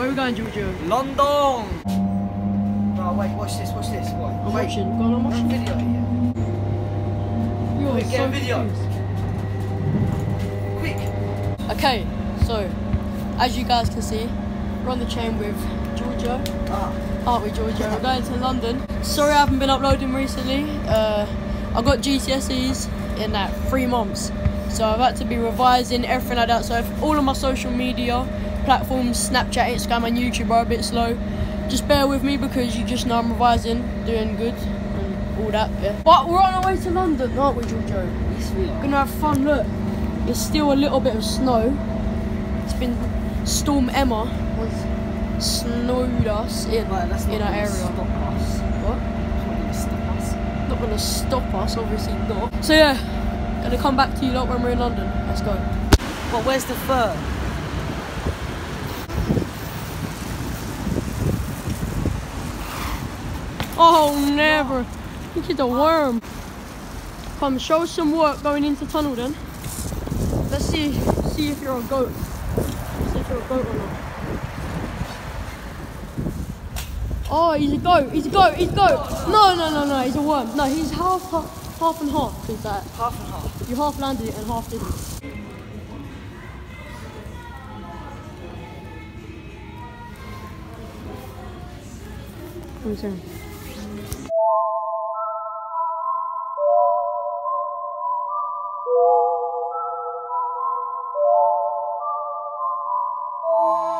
Where are we going, Giorgio? London! Oh, wait, watch this, watch this. What? I'm wait. watching. Go on, I'm watching. Video here. You're Quick, get so a video. confused. Quick! Okay, so as you guys can see, we're on the chain with Giorgio, Ah, aren't we, Giorgio? We're going to London. Sorry, I haven't been uploading recently. Uh, I got GCSEs in that three months, so I've had to be revising everything like that. So all of my social media platforms, Snapchat, Instagram, and YouTube are a bit slow, just bear with me because you just know I'm revising, doing good, and all that. Yeah. But we're on our way to London, aren't we, Giorgio? yes we are. Gonna have fun. Look, it's still a little bit of snow. It's been Storm Emma was snowed us in that's in our area. stop us. What? Gonna stop us. Not gonna stop us, obviously not. So yeah, gonna come back to you lot when we're in London. Let's go. But where's the fur? Oh, never. Look at the worm. Come, show us some work going into tunnel then. Let's see, see if you're a goat. See if you're a goat or not. Oh, he's a goat. He's a goat. He's a goat. No, no, no, no. He's a worm. No, he's half, half, half and half. Is that Half and half. you half landed it and half didn't? Are you